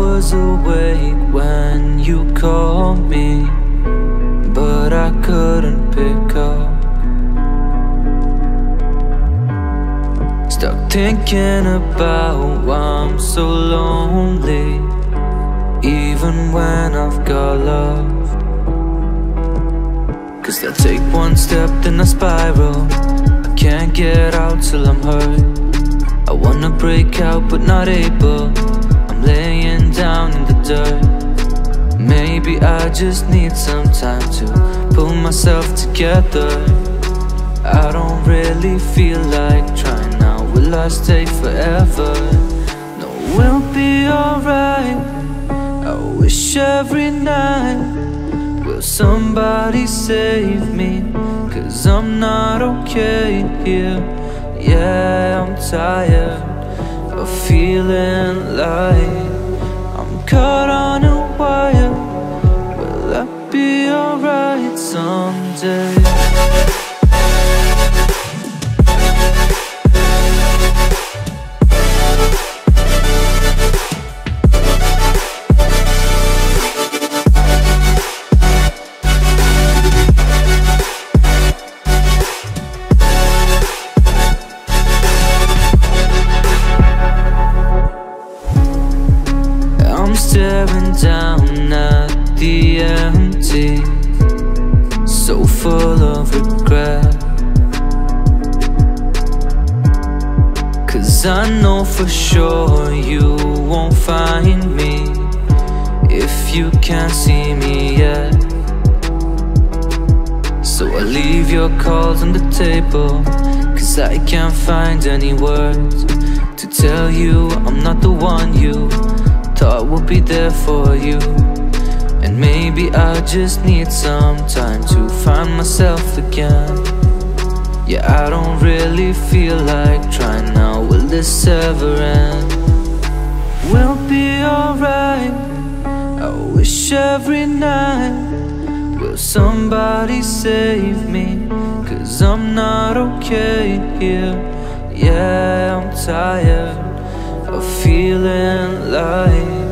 was awake when you called me, but I couldn't pick up. Stuck thinking about why I'm so lonely, even when I've got love. Cause I take one step, then I spiral. I can't get out till I'm hurt. I wanna break out, but not able. Just need some time to pull myself together. I don't really feel like trying now. Will I stay forever? No, we'll be alright. I wish every night. Will somebody save me? Cause I'm not okay here. Yeah, I'm tired of feeling like I'm caught on staring down at the empty, so full of regret. Cause I know for sure you won't find me if you can't see me yet. So I leave your calls on the table, cause I can't find any words to tell you I'm not the one you thought would be there for you. And maybe I just need some time to find myself again. Yeah, I don't really feel like trying now. Will this ever end? We'll be alright. I wish every night. Will somebody save me? Cause I'm not okay here. Yeah, I'm tired of feeling like